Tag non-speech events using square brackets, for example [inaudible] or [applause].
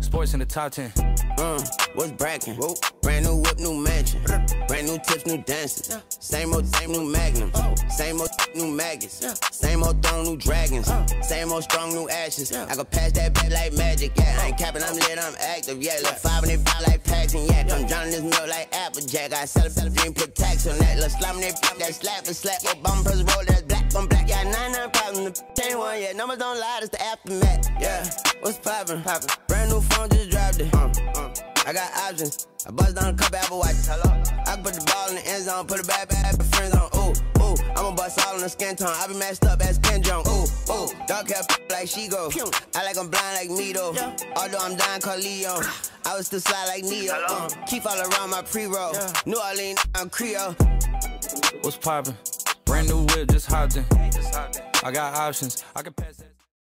Sports in the top 10. Uh, what's brackin'? Brand new whip, new mansion. Brand new tips, new dances. Same old, same new magnum. Same old, new maggots. Same old throne, new dragons. Same old strong, new ashes. I can pass that bed like magic. Yeah, I ain't capping, I'm lit, I'm active. Yeah, look five and they pop like Paxton. Yeah, I'm drowning this milk like Applejack. I sell a sell dream, put tax on that. Look slum, they pop that slap and slap. Your bumpers roll, that's black on black. Yeah, nine nine problems. The same one, yeah. Numbers don't lie, it's the aftermath. Yeah, what's poppin'? Poppin'. Brand new phone, just dropped it. Uh, uh. I got options. I bust down a couple Apple watches. Hello. I put the ball in the end zone, put it back, back, back friends on. Ooh, ooh, I'ma bust all in the skin tone. I be messed up as Ken Jeong. Ooh, ooh. Dark hair like she go. I like I'm blind like me though. Although I'm dying called Leon. [sighs] I was still slide like Neo. Uh, keep all around my pre-roll. New Orleans, I'm Creole. What's poppin'? Brand new whip, just hopped in. I got options. I can pass that.